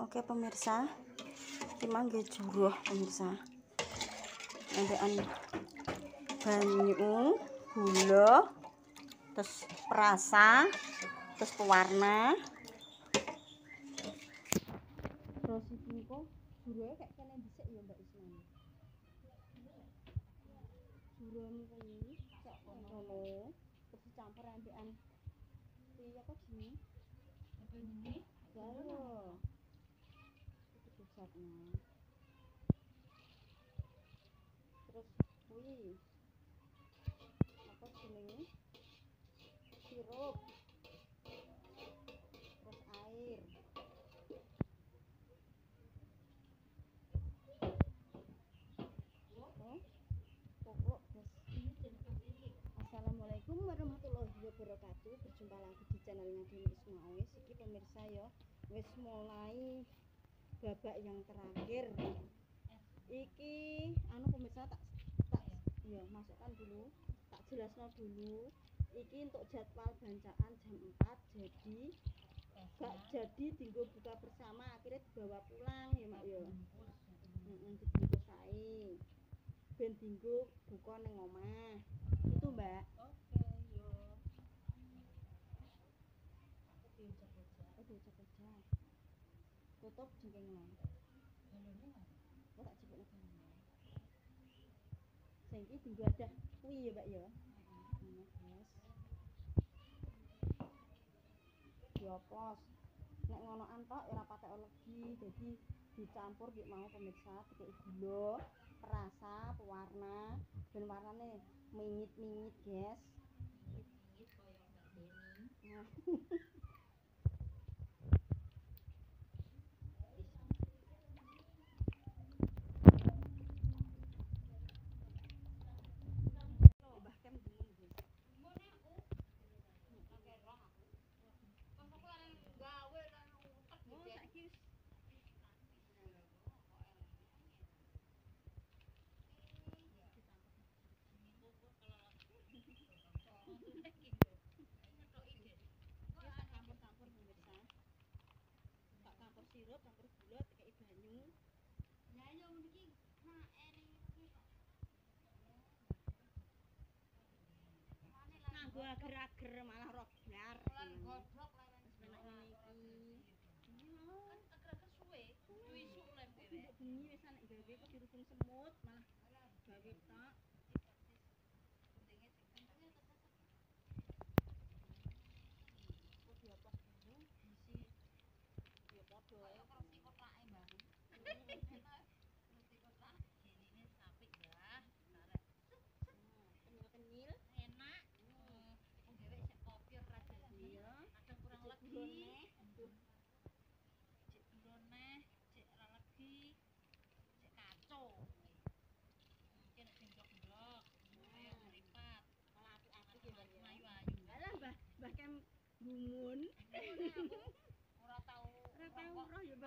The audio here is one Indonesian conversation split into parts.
Oke pemirsa, timangge juruh pemirsa. Ambekan banyu, gula, terus perasa, terus pewarna. Terus iki niku juruhe kayak kene dhisik ya Mbak Isman. Juruhe niku iki cek ngono, terus dicampur ambekan iya kok jenenge? Ini Gayo. Pusatnya. Terus kuwi apa jenenge? Sirup. Terus air. Oh, pokok terus Assalamualaikum warahmatullahi wabarakatuh. Berjumpa lagi di channelnya Dini Ismail. Iki pemirsa ya, wis mulai babak yang terakhir. Iki anu pemirsa tak tak ya masukkan dulu, tak jelasno dulu. Iki untuk jadwal bancaan jam 4 jadi gak jadi tinggal buka bersama akhirnya dibawa pulang ya mak ae. Ben dinggo buka ning omah. Itu, Mbak. Tutup jengkengnya. Oh, tak cepet nang Sing iki dinggo ada kuwi ya, Mbak ya. Nah, yes. Dioplos. Nek ngono antok ora patek legi, jadi dicampur dik mau pemirsa dikei gula, perasa, pewarna, ben warnane mingit-mingit, guys. Nah. mager malah roblar. Lan goblok lan ngene iki. Kan kagak suwe, duwe isuk lan dhewe. Bengi wis anak gawe kok dirukun semut malah gawe tok.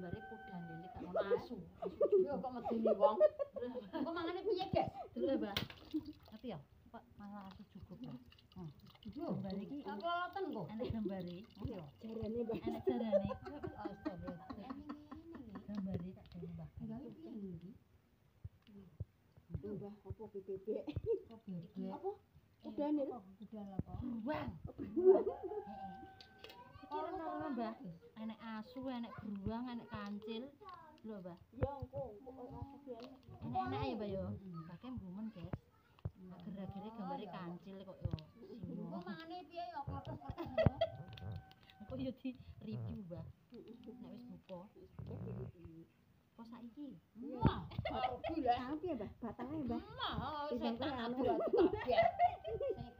gambare kuda ndele gak ono asu. Yo kok medeni wong. Kok mangane piye, Guys? Dulu, Mbak. Tapi ya, kok malah asu cukup, Mbak. Hmm. Gambare iki kok kok. Enek gambare. Yo. Jarane, Mbak. Enek jarane. Gambare tak gawe, Mbak. Mbah, apa bebek. Apa? Udane lho. Kuda apa? Beruang. Beruang. Heeh. Iki ngono, Mbak. enek asu, enek beruang, enek kancil. Lho, Mbah. Ya, engko. Enek-enek ya, Mbak yo. Pake mbumen, Guys. Enggak gerak-gerak gambare kancil kok yo. Engko mangane piye yo kok yo di review, Mbah. Nek wis buka. Kok saiki? Wah, bau ya. Apa ya, Mbak? Batangnya, Mbak. Mau setan aku. Ya. Sik.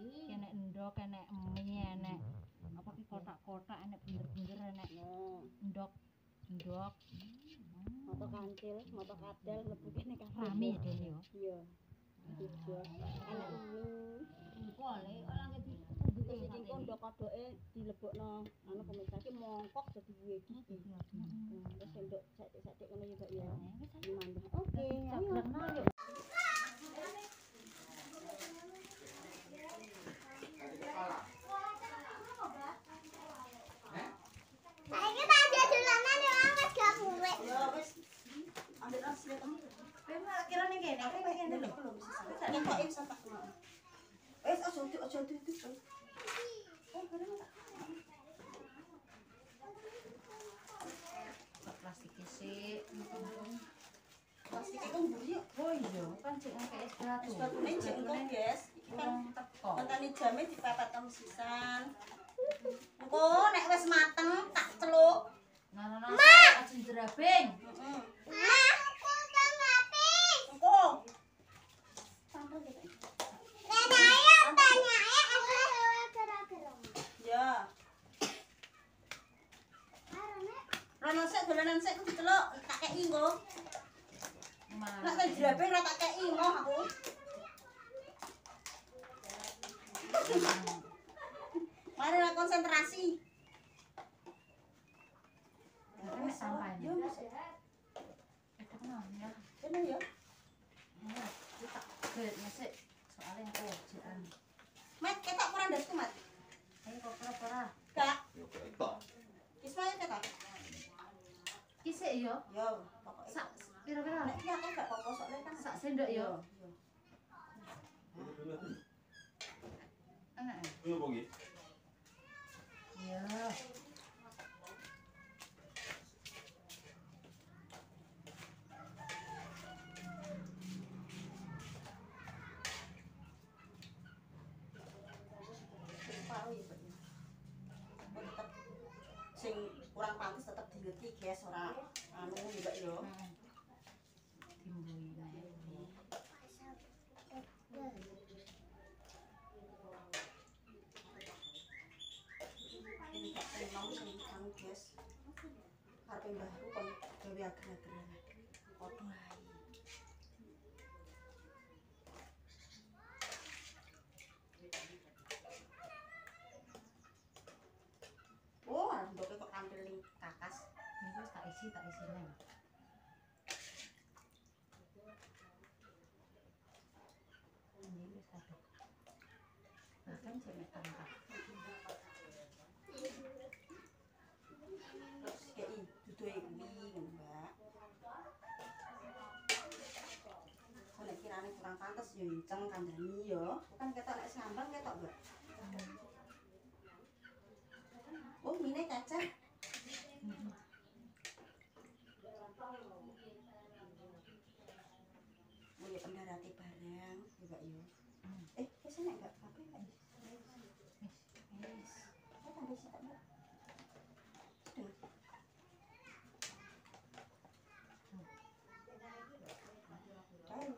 Enek endok, enek mie, enek apa ki kotak-kotak, enek bunder-bunder, enek Nah, endok, endok. moto kancil, moto kadal mlebu kene kabeh. Rame ya dene yo. Iya. Anak mie. boleh orang itu Terus iki kondo kodoke dilebokno anu pemirsa iki mongkok dadi wiye iki. Nah, Terus sendok ngono ya, Mbak ya. Dimandang. Oke, ayo. Cablekno yuk. Saiki tak ada dolanan yo wis gak kuwe. Ya wis. Ambil nasi ya kamu. Memang kira ning kene, aku pengen ngene lho. Belum bisa sampai. Tak nyekoki sampai mau. Wis aja itu aja itu itu. Bareng tak. Kok plastik sih. Plastik itu mburi yuk. Oh iya, kan cek ngake es batu. Es batune jek engko, Guys. Iki kan Kurang teko. Mentani jame dipepet tem sisan. Engko nek wis mateng tak celuk. Nah, nah, nah, aja jerabing. Heeh. Rono sik dolanan sik ku diceluk tak kei engko. Nek tak jerabing ora tak kei ngoh aku. Mari lah konsentrasi. Yo. Itu kan ya. Ya. Kita. Soalnya. Mat, ketok kurang dasku, Mat. Ayo kok pura-pura. Kak. Ismail ketok. Kisik yo. Yo, pokoknya. Sak pira-pira. Nek iki akeh gak apa-apa soalnya kan Sak sendok yo. Yo. Enak. Iya, Bogi. Iya. Isi tak isi neng. Ini wis kabeh. Bahkan cek tambah. Kurang pantes yo inceng kandhani yo. Bukan ketok nek sambal ketok, Mbak. Oh, mine kaca. Oh ya pendarate barang, ya Mbak yo. Eh, wis enak enggak? Apa enggak? Wis. Oh, tambah sitok, Mbak. Sudah. Ayo,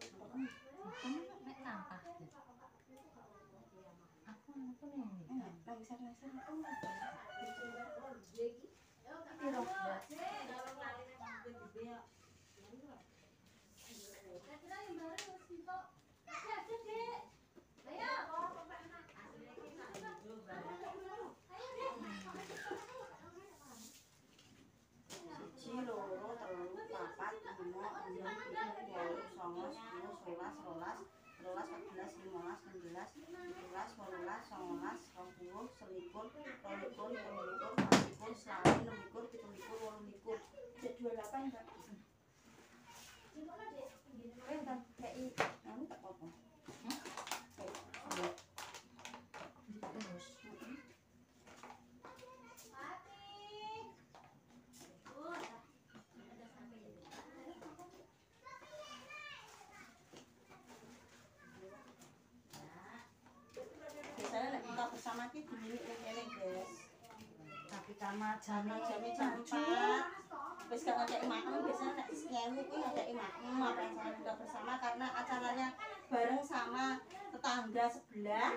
sama Jam jam jamnya jam 4 Wis gak ngajak makan biasanya nek sekian kuwi ngajak makan apa acara buka bersama? Karena acaranya bareng sama tetangga sebelah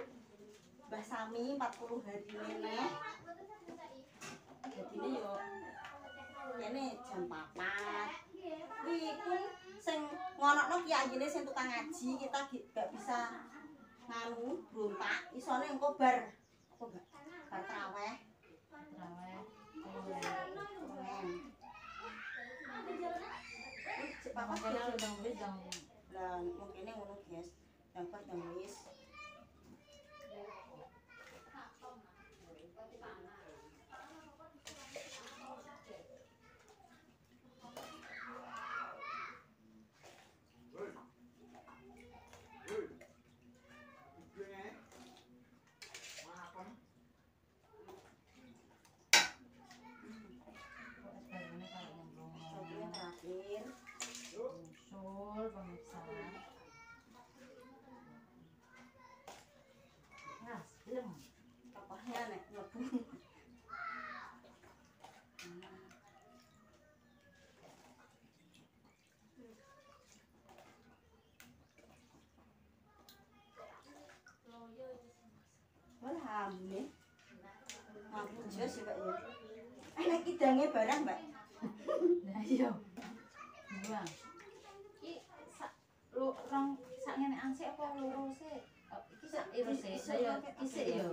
Mbah Sami 40 hari meneh. Jadi ini yo kene jam 4. Kuwi pun sing ngonokno kiyayine sing tukang ngaji kita gak bisa nganu berontak isone engko bar gak bar. Wih, cek papa Makanya dia udah wis dong. lah mungkin ngono guys yang pas yang wis Sebenarnya kalau Soalnya ngobrol terakhir usul pemirsa. Nas, belum. papahnya nih. Mampu ya, Mbak ya. Enak kidangnya barang, Mbak. Nah, iya. Buang. Lu rong sak ngene ansik apa loro sih? Oh, iki sak iro sih. Saya isik yo.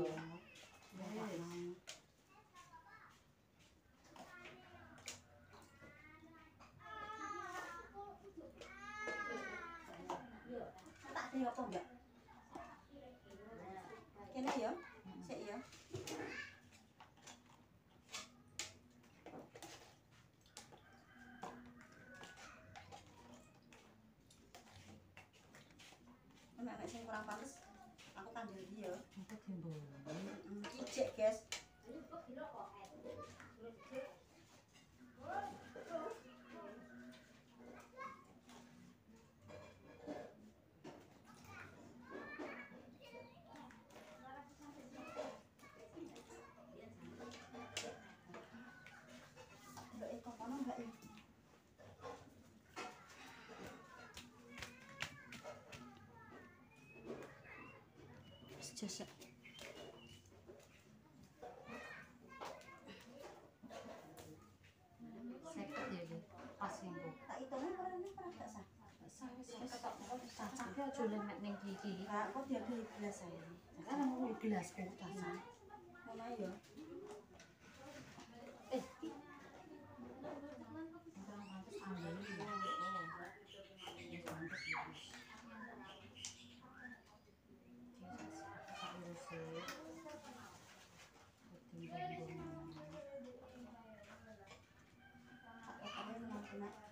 Tak apa, Mbak? Kurang pantes, aku kandel dia. Aku timbul. Guys. Mbak Eko kono enggak ya? aja sih. Sekat ya, pas singgung. Tak itu pernah ini pernah tak sah? Sah, sah. Kata kau sah. Tapi aku jual nak nengki kiri. Kau dia beli gelas saya. Karena mau beli gelas kau tak sah. Mana ya? pusit. Puting bumbong. At ano naman po na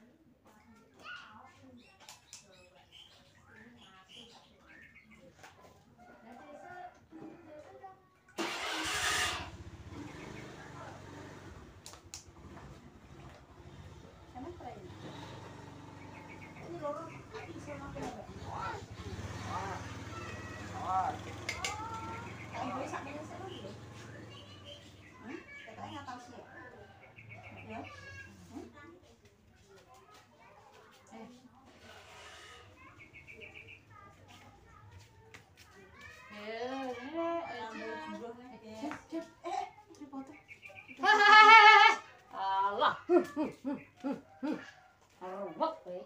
Awak kowe.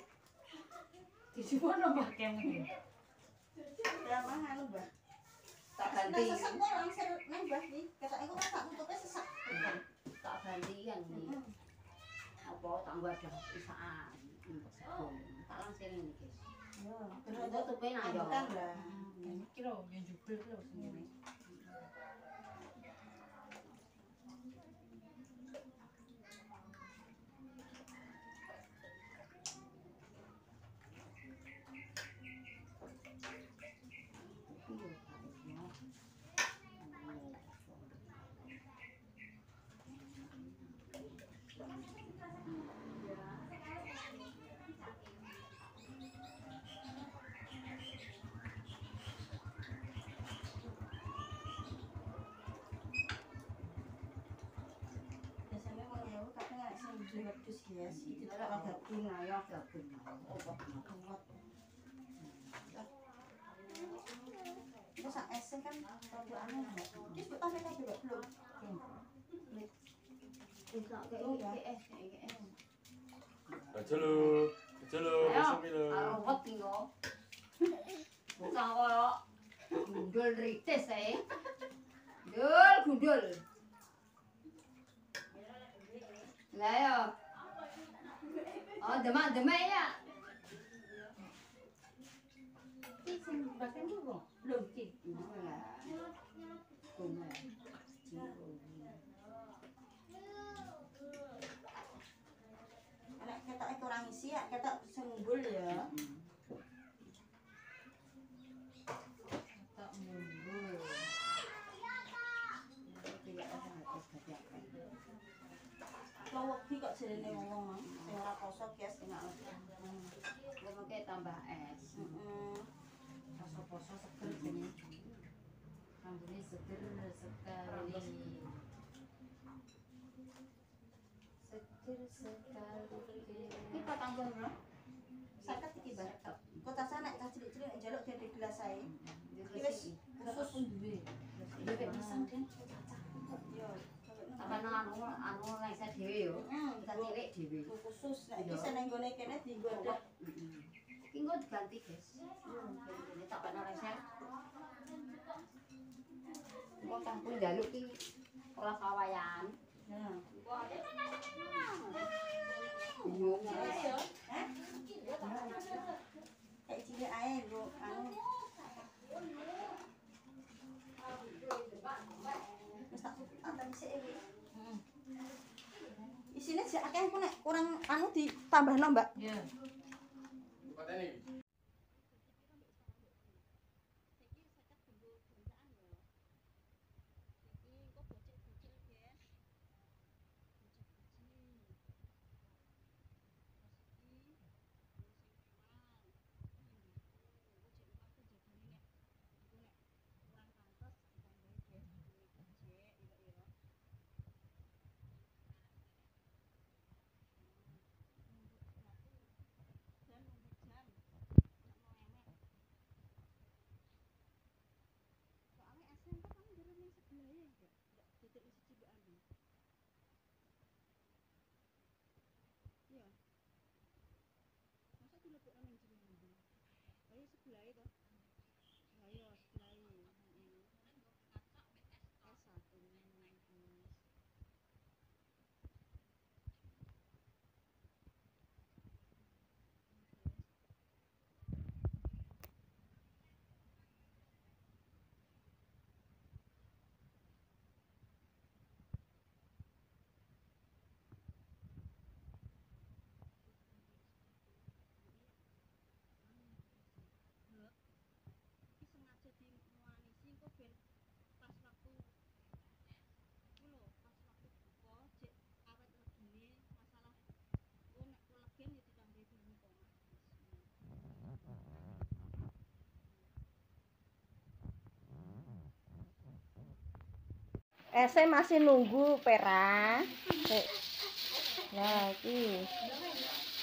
Disuwono Mbak Kem Mbah. Tak ganti. Sesek kok langsir nang Mbah iki. Ketoke kok tak tutupe sesak. Tak ganti yang iki. Apa tambah ada isaan. Tak langsir guys. Yo, terus tutupe nang yo. Kan lah. Iki lho yo jebul lho sing Terus ya. gundul ritis eh. Gundul, gundul. Lah yo. Oh, demak-demak ya. Nek ketoke kurang isi ya ketok senggul ya. Mundur. Kalau wedi kok jerene wong mang poso guys enak lagi. Gue pakai tambah es. Poso-poso seger gini. Rambutnya seger sekali. Seger sekali. Kita tambah bro. Saket iki barek tok. Kok tas anak tas cilik-cilik njaluk dia di gelas ae. Iki wis khusus pun duwe. Duwe pisan kan. Yo. Apa anu anu nang saya dhewe yo. Kita cilik dhewe. Khusus nek iki seneng gone kene dienggo dah. Iki engko diganti, guys. Ini tak ana reset. Engko kampung jaluk ki ora kawayan. Nah. Bingung. Anu ditambahno, Mbak. Ya. Ese masih nunggu Pera. Nah, iki.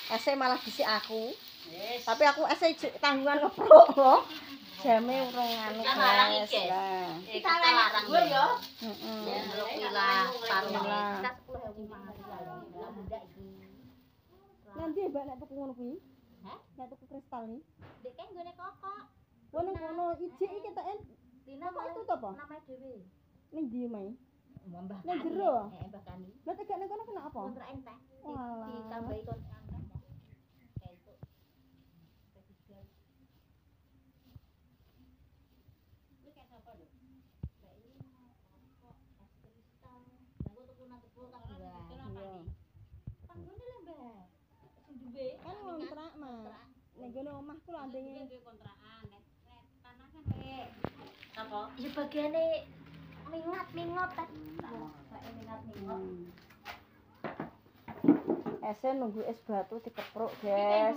Ese malah bisik aku. Tapi aku ese j- tanggungan ngeprok loh. Jame urung anu Kan larang guys. iki. Lah. Eh, kita larang gue yo. Heeh. Belok pila paruh. Lah. Kita 10.000 mangan iki. Lah mundak iki. Nanti Mbak nek tuku ngono kuwi. Hah? Nek tuku kristal nih. Dek kan gone kokok. Wong ning kono ijik iki en Dina Kok itu to, apa? namanya dhewe. Ning ndi mai? Mbah Kani. jero? Eh, Mbah Kani. Lah tegak ning kono kena apa? Kontrak enteh. Ditambahi kontrak enteh. Kan. Iya. Kan Kan ngontrak mah. Ning kono omahku lho andenge. kontrakan nek tanah kan wae. Apa? Ya bagiane mingot mingat mingot. Ese nunggu es batu dikepruk, guys.